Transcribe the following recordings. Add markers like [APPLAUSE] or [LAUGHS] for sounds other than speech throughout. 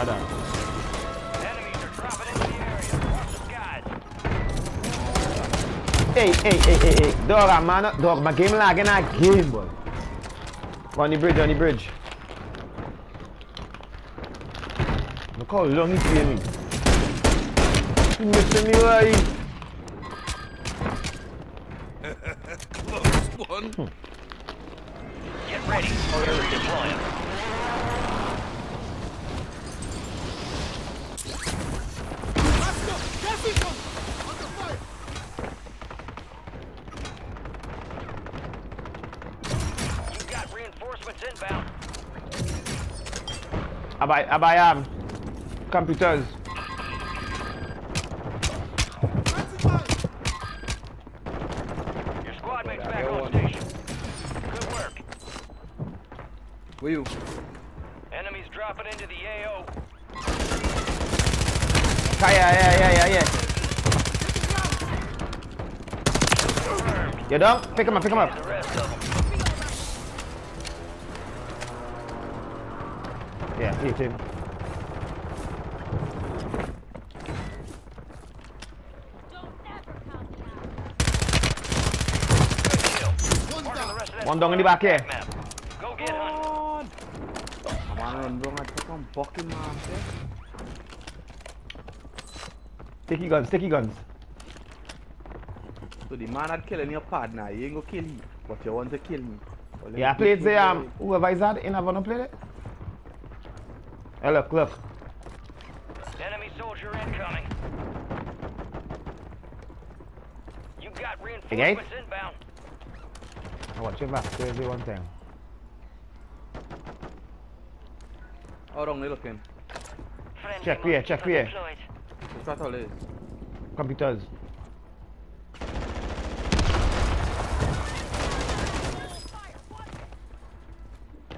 Roger that. Enemies are dropping into the area. Watch the skies. Hey, hey, hey, hey, hey. Dog, ah, man. Dog, my game lagging again, boy. On the bridge, on the bridge. Look how long he's playing me. He missing me, right? [LAUGHS] Close one. Get ready. We're redeploying. You got reinforcements inbound. Abay, abay, um, computers. Your squad mates back on station. Good work. Where you? Enemies dropping into the AO. Yeah, yeah, yeah, yeah, yeah. You done? Pick him up, pick him up. Hit him. Good kill. Marking the rest of that One down in the back here. map. Go get on. hunting. Man run wrong at fucking bucking man. Sticky guns, sticky guns. So the man that killing your partner, you ain't gonna kill him, but you want to kill me. Well, let Yeah, I me played the, you. um, whoever is that, in Havana played it? Hey, look, look. Enemy soldier incoming. You got reinforcements Again? inbound. I watch your back, crazy one time. How long they looking? Check here, check here. deployed. What's that all is? Computers.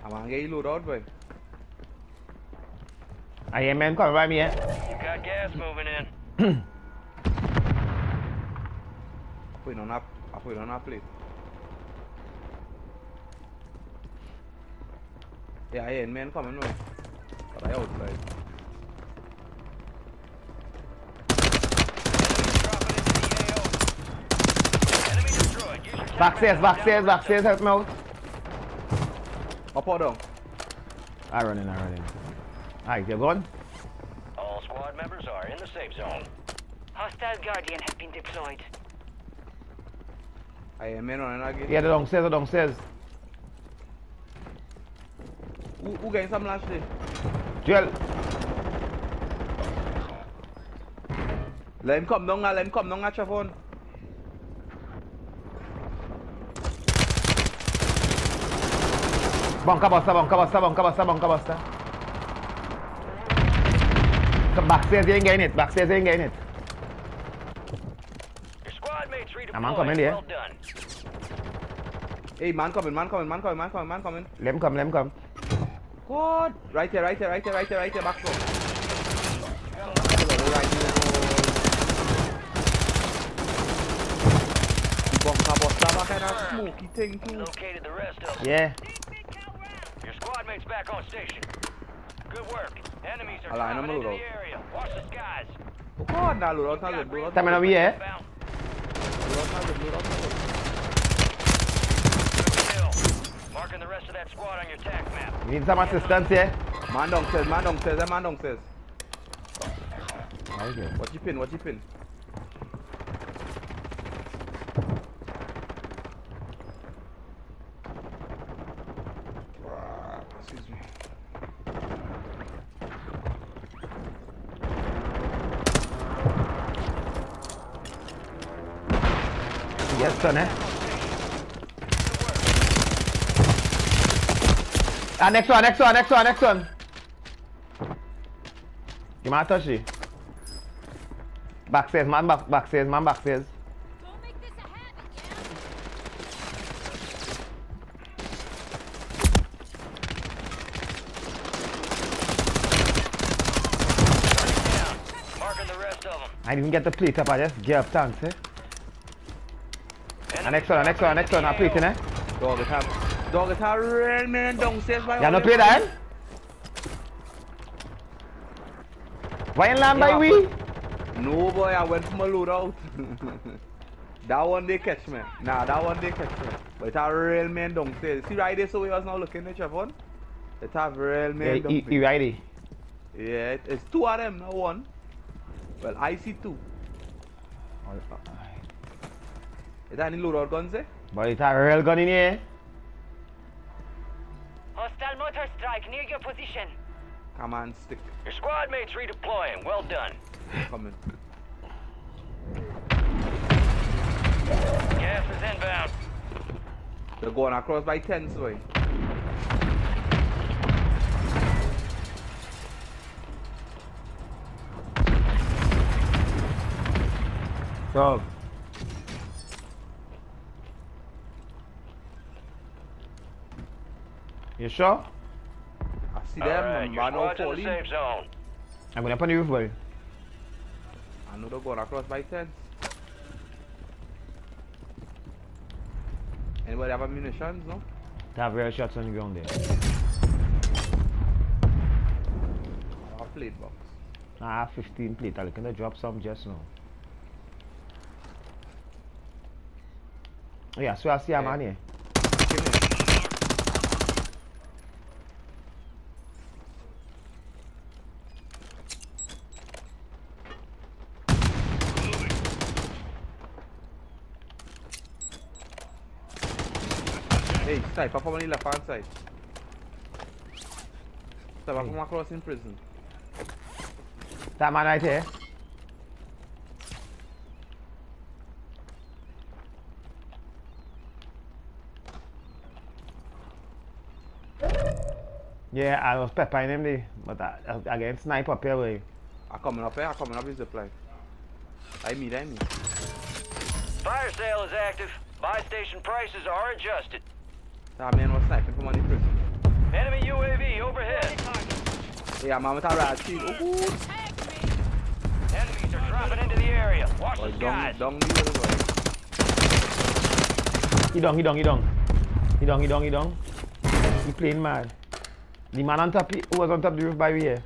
I'm gonna get you load out, boy. I hear men coming by me, eh? You got gas moving in. Put it on that, I put it on that plate. Yeah, I hear men coming, boy. But I outside. Enemy destroyed. Use your Backstairs, tactical backstairs, help me out. Up or down? I run in, I run in. Alright, you're gone? All squad members are in the safe zone. Hostile Guardian has been deployed. I hear men running again. Yeah, the downstairs, the downstairs. Who, who getting some last day? Joel, Let him come down, now, let him come down at your phone. bunker buster, bunker buster, bunker buster, bunker buster. Come backstairs, you ain't getting it. Backstairs, you ain't getting it. Your squad mates redeployed. I'm coming here. Well done. Hey, man coming, man coming, man coming, man coming, man coming. Let him come, let him come. What? Right here, right here, right here, right here, right here, back row. Right here. Bunker buster, back in that smoky thing too. Located the rest of them. Yeah. Your squad mates back on station. Good work. Enemies are Align dropping them into the area. Watch the skies. Oh, now load out, now load, load out. Tell me now, yeah. Inbound. Load out, now load, load out, now load. Marking the rest of that squad on your tac map. You need some assistance here? Man downstairs, man downstairs, eh, man downstairs. Okay. What you pin, what you pin? Excuse me. Son, eh? Ah, next one, next one, next one, next one. You might touch it. Man, back, backstairs, man, them. I didn't get the plate up, I just get up thanks, eh? Ah, next one, next one, next one, I plate in, eh? Dog it have, dog it have real man downstairs You all no them play that, eh? Why you land by Yeah, we? No boy, I went from a loadout. [LAUGHS] that one they catch me. Nah, that one they catch me. But it's a real man don't downstairs. See right there, so we was now looking at Trevon. It's a real Yeah, man he, downstairs. righty. Yeah, it's two of them, not one. Well, I see two. Is that any loadout guns there? But it's a real gun in here. Hostile motor strike near your position. Come on, stick. Your squad mates redeploying. Well done. Coming. Gas is inbound. They're going across by 10, boy. Dog. You sure? I see All them, right, man. your now squad's in the safe zone. I'm gonna put the roof boy. I know they're going across by 10. Anybody have ammunitions, no? To have real shots on the ground there. I have a plate box. Nah, I have 15 plate. I'm gonna drop some just now. Oh, yeah, so I see a Yeah. man here. Give me. Hey, sniper from on the left hand side. Sniper from across in prison. That man right here. Yeah, I was peppering him there, but I, I, I get snipe up here boy. I coming up here, I coming up his zip line. I mean, I mean. Fire sale is active. Buy station prices are adjusted. That man was sniping from on the prison. Enemy UAV overhead. Yeah, man with a rat shield. Ooh, Enemies are dropping into the area. Watch boy, the down, skies. down the hill, boy. He done, he done, he done. He done, he done, he done. He playing mad. The man on top, who was on top of the roof by here.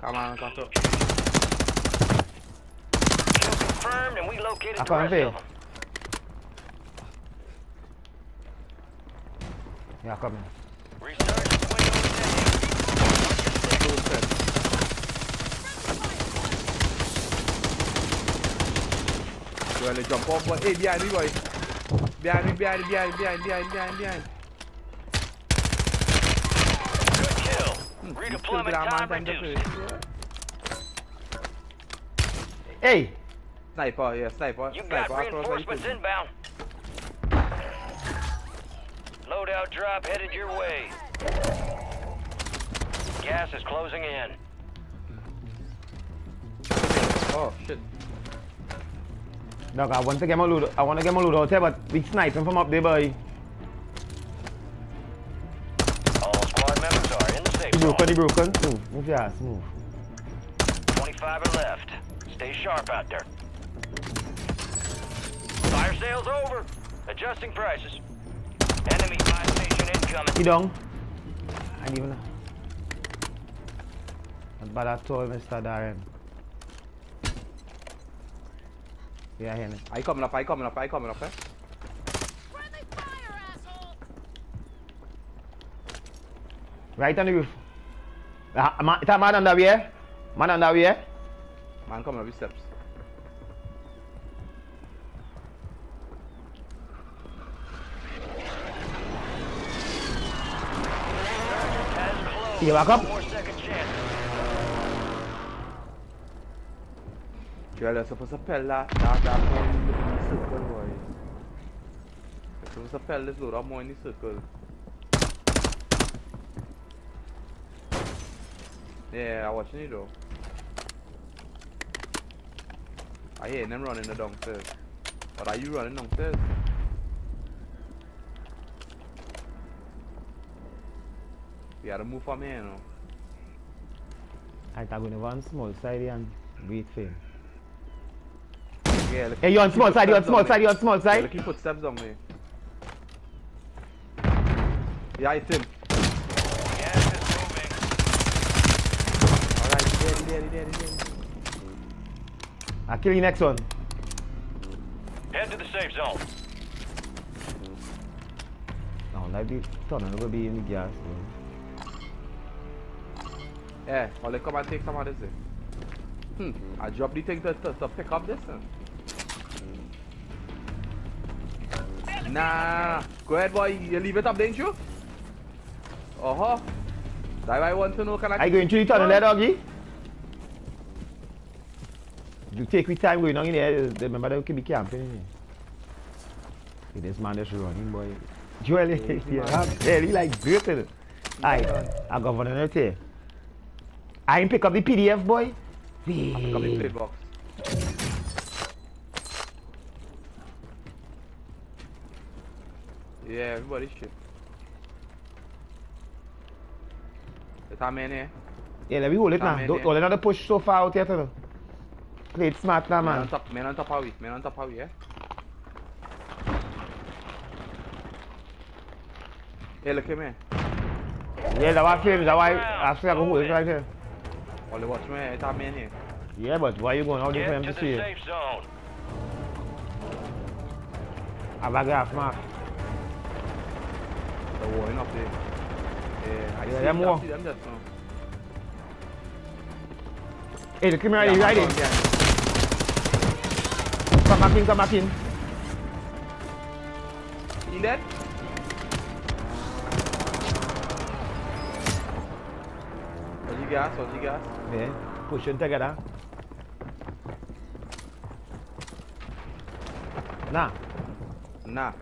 Come on, come on. Kill confirmed, and we located I the can't rest feel. of them. Yeah, coming. Resurgence window is ending. Close set. Well, they jump off, but hey, behind me, boy. Behind me, behind me, behind, behind, behind, behind, behind. Good kill. Hmm, you still Redeployment get a man time time to reduced. play. Hey! Sniper, yeah, sniper. You sniper got across by the reinforcements prison. inbound. Loadout drop headed your way. Gas is closing in. Oh, shit. Dog, I want to get my loot. I want to get my loot out here, but we sniping from up there, boy. All squad members are in the safe zone. broken, broken. Move, move your ass, move. 25 are left. Stay sharp out there. Fire sale's over. Adjusting prices. Enemy buy station incoming. He down. I didn't even know. Not bad at all, Mr. Darren. Yeah, here. I coming up, I coming up, I coming up, eh? Friendly fire, asshole. Right on the roof. Uh, man, it's a man on the way. Man on the way. Man coming up with steps. Has closed. You back up? Four second chance. Cioè, adesso posso appella da point in circle, boy. Adesso posso appella a more in circle. Yeah, I'm watching it though. I hear them running the downstairs. But are you running downstairs? We gotta move from here, you know. I thought going to one small side and wait for him. Yeah, look, Hey, you on small side, you on small side, you on small side. look, keep footsteps down there. Yeah, it's him. Gas is moving. Alright, there, there, there, there, there. I kill the next one. Head to the safe zone. No, like the tunnel will be in the gas. Yeah, I'll come and take some of this. eh. Hmm, I drop the thing to, to, to pick up this. eh. Nah, go ahead boy, you leave it up, didn't you? Uh-huh. That I want to know, can I... I going to the tunnel there, doggy? You take with time going on in there. Remember they could be camping in here. This man just running, boy. [LAUGHS] Joel, yeah, yeah, he like eh? Aye, I got one another thing. I ain't pick up the PDF, boy. Pick up the plate box. Yeah, everybody shit. The time in here. Yeah, let me hold it now. Don't, here. let it push so far out yet. you. Play it smart now, Man on man. top, man on top how we, man on top how we, yeah? Hey, look at me. Yeah, that was famous. That why I say I go hold it right here. Only watch me, it's a man here. Yeah, but why are you going out there for Get him to to the see it? safe zone. Have a graph mark. The warning up there. Yeah, I Yeah, see them them, more. see them just now. Hey, the camera Yeah, is right man, in. yeah. Come back in, come back in. He dead? Gas? What you gas? Yeah, pushing together. Nah, Nah.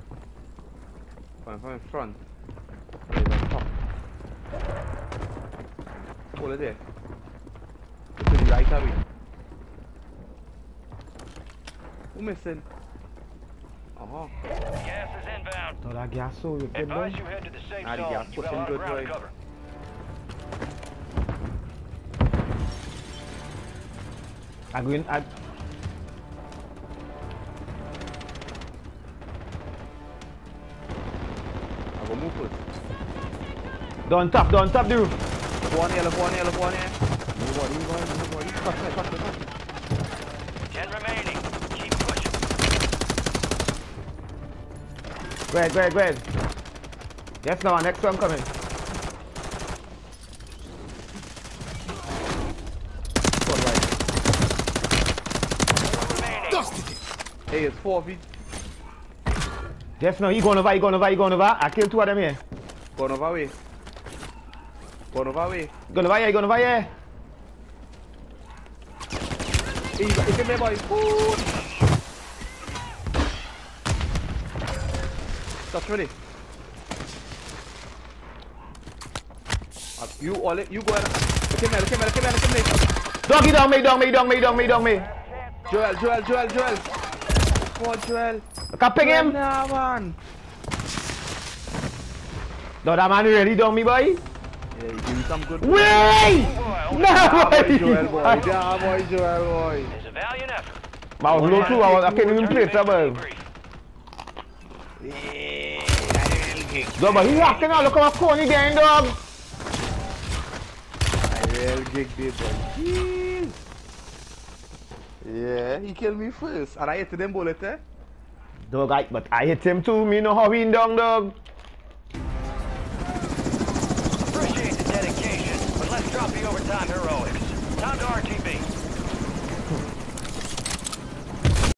Coming from in front. Right on top. Hold it there. Look to the right of it. Who missing? Uh-huh. Gas is inbound. so that gas so you good boy. Advise you head to the safe Ah, the zone. gas You pushing got good, ground boy. cover. I go in, I, I go move first. don't tap, don't tap the roof. Look one here, look one here, look one here. Nobody, nobody, nobody. Touch me, touch me, touch me. Ten remaining. Keep pushing. Go ahead, go ahead, go ahead. Yes, now, next one coming. One right. One remaining. Hey, it's four feet. Yes, now, he going over, he going over, he going over. I killed two of them here. Going over way. Going over way. Going over here, he going over here. Hey, you got- you come here, boy. Ooh. Touch ready. Uh, you all it, you go ahead. Look at me, look at me, look at me, look at me. Doggy down me, down me, down me, down me, down me. Joel, Joel, Joel, Joel. Come on, Joel. Him. Nah, man. No, that man really down me, boy. Yeah, you give some good. Way! Boy, No, Nah, boy, boy. Joel, boy. [LAUGHS] Nah, boy, Joel, boy. It's a valiant effort. I was low too, I, was, I can't even play Turn it, boy. debrief. No, but he acting out, look at my corny gang, dog. I real gig did, boy. Jeez. Yeah, he killed me first. And I hit them bullet, eh? Dog, I, but I hit him too, me how he down, dog.